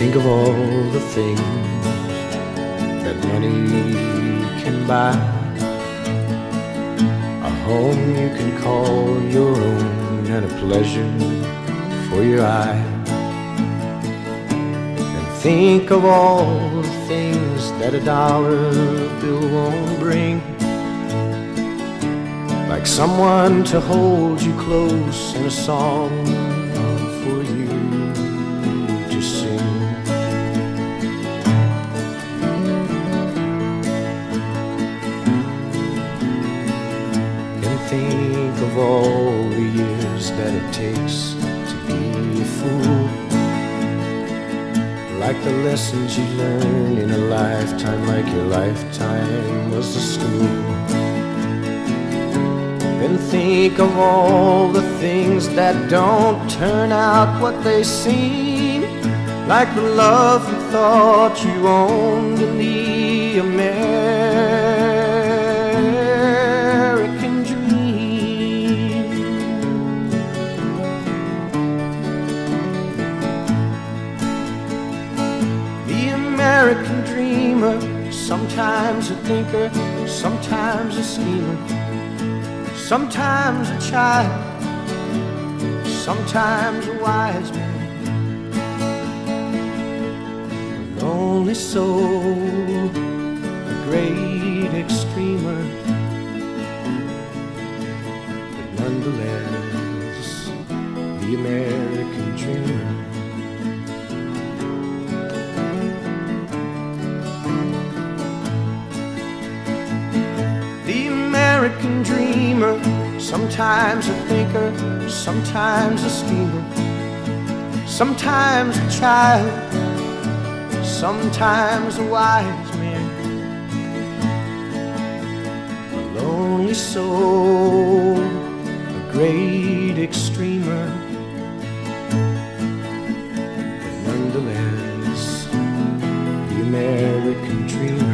Think of all the things that money can buy. A home you can call your own and a pleasure for your eye. And think of all the things that a dollar bill won't bring. Like someone to hold you close and a song of all the years that it takes to be a fool. Like the lessons you learn in a lifetime, like your lifetime was a school. Then think of all the things that don't turn out what they seem. Like the love you thought you owned in the American dreamer, sometimes a thinker, sometimes a schemer. Sometimes a child, sometimes a wise man. A lonely soul, a great extremer. But nonetheless, the American dreamer. American dreamer, sometimes a thinker, sometimes a schemer, sometimes a child, sometimes a wise man. A lonely soul, a great extremer, but nonetheless, the American dreamer.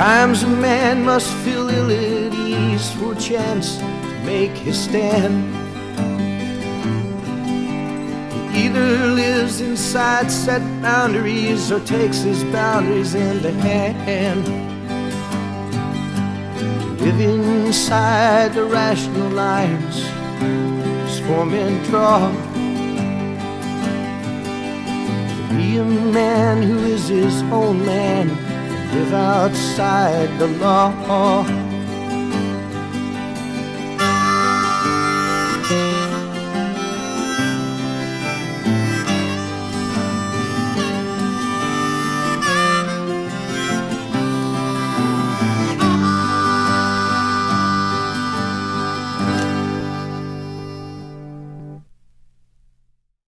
Sometimes a man must feel ill at ease for a chance to make his stand. He either lives inside set boundaries or takes his boundaries into hand. To live inside the rational lines is for men draw. To be a man who is his own man live outside the law.